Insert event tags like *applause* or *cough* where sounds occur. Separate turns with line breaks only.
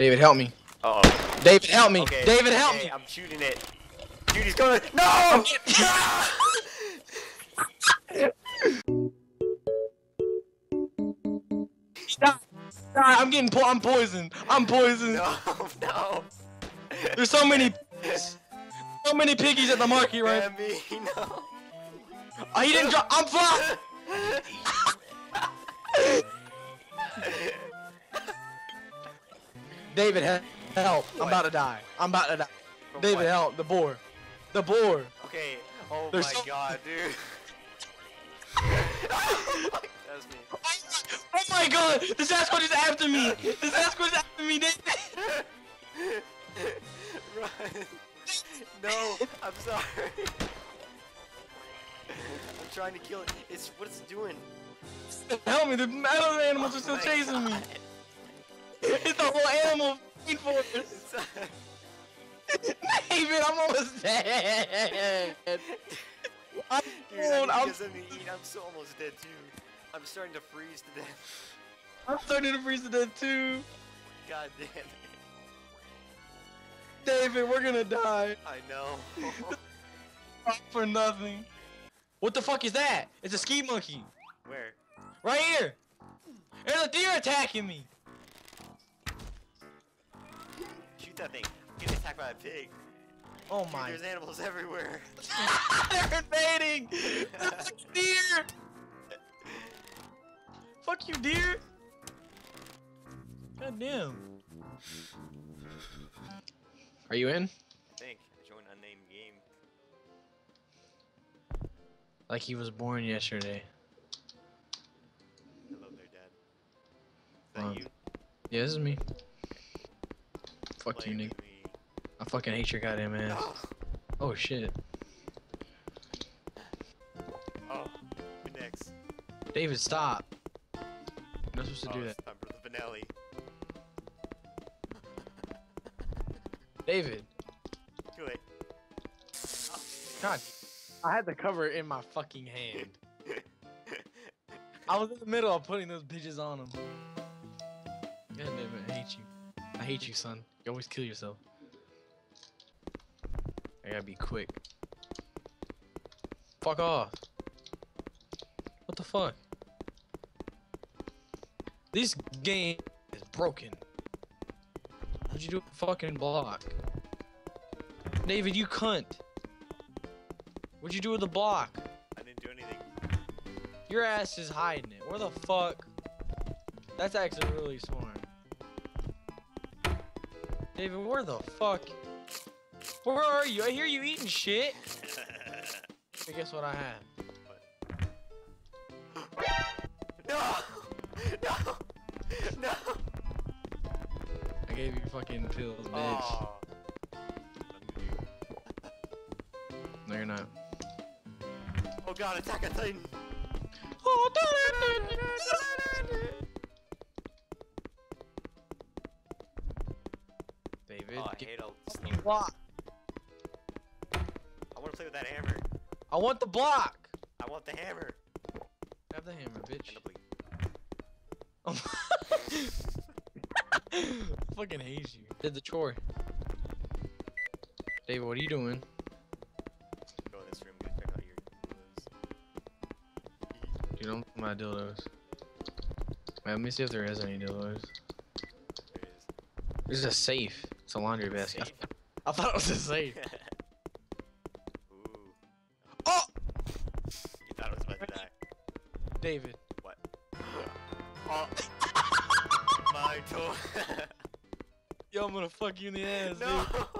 David, help me.
Uh oh.
David, help me.
Okay.
David, help
okay,
me.
I'm shooting it. Dude, he's going. No! *laughs*
Stop. Stop. I'm getting po- I'm poisoned. I'm poisoned.
no, no.
There's so many so many piggies at the market right
Damn me, no.
Oh, he didn't drop. I'm fine. *laughs* David, he- help. I'm about to die. I'm about to die.
From
David,
what?
help. The boar. The boar.
Okay. Oh
There's
my
so-
god, dude. *laughs* That's me.
Oh, oh my god! The Sasquatch is after me! The Sasquatch is after me, David!
Run. *laughs* No, I'm sorry. I'm trying to kill it. It's what it's doing.
Help me, the other animals are still
Oh
chasing me!
God.
Whole animal forest!
It's-
David, I'm almost dead! I'm
Dude, I
cold,
need to
I'm,
get something to eat. I'm so almost dead too. I'm starting to freeze to death.
I'm starting to freeze to death too!
God damn it.
David, we're gonna die
I know.
for nothing. What the fuck is that? It's a ski monkey!
Where?
Right here! There's a deer attacking me!
Shoot that thing. I'm getting attacked by a pig.
Oh
Dude,
my
there's animals everywhere. *laughs*
They're invading! There's *laughs* a deer! Fuck you, deer! God damn. Are you in?
I think. Join unnamed game.
Like he was born yesterday.
Hello there, Dad. Is that
Um,
you?
Yeah, this is me. Fuck you, Nick. I fucking hate your goddamn ass.
Oh,
Oh shit.
oh, next?
David, stop. You're not supposed to
oh,
do that.
time for the finale.
David.
Too late.
God. I had the cover in my fucking hand. *laughs* I was in the middle of putting those bitches on him. God damn it, I hate you. I hate you, son. You always kill yourself. I gotta be quick. Fuck off. What the fuck? This game is broken. What'd you do with the fucking block? David, you cunt. What'd you do with the block?
I didn't do anything.
Your ass is hiding it. Where the fuck? That's actually really smart. David, where the fuck? Where are you? I hear you eating shit. *laughs* Hey, guess what I have?
no! No! No!
I gave you fucking pills, bitch.
Oh.
No, you're not.
oh god, attack a titan!
Oh, Oh, David,
Oh, I hate all
the
snow.
block.
I want to play with that hammer.
I want the block.
I want the hammer.
Have the hammer, bitch.
And the blade.
Oh *laughs* fucking hate you. Did the chore. David, what are you doing?
Go in this room, get check out your dildos.
You don't my dildos. Man, let me see if there is any dildos.
There it is.
There's a safe. It's a laundry basket.
Safe.
I thought it was a safe. *laughs*
Ooh.
Oh!
You thought I was about to die.
David.
What? Oh. *laughs* My toe. *laughs*
Yo, I'm gonna fuck you in the ass,
no!
dude.